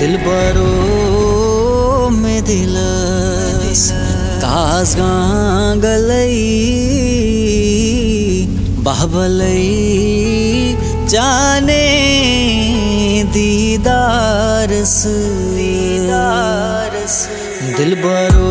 दिल बरो में दिल काज गलई बहबलै जाने दीदार दीदारस दिल बरो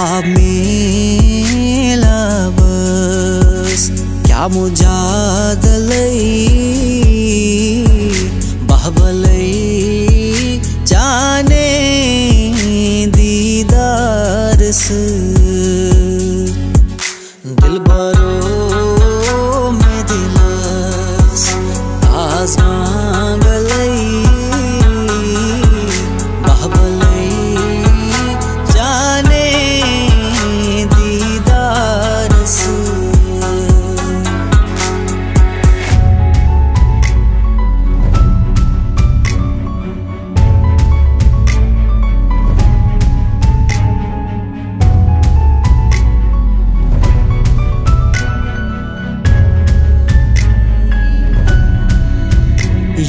गर्मीस मेला बस क्या मुजादलै बहबलै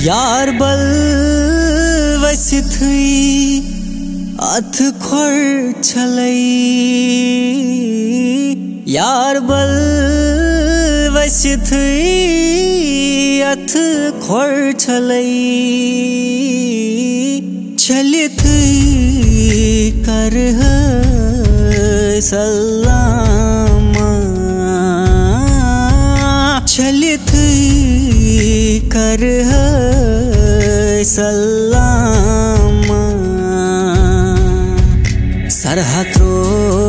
यार बल वसित अथ खोर छलै यार बल वसित अथ खोर छलै छलित कर सलामा। छलित कर सलाम। सरहत्रो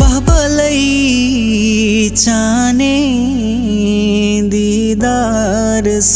बाबालाई जाने दिदारस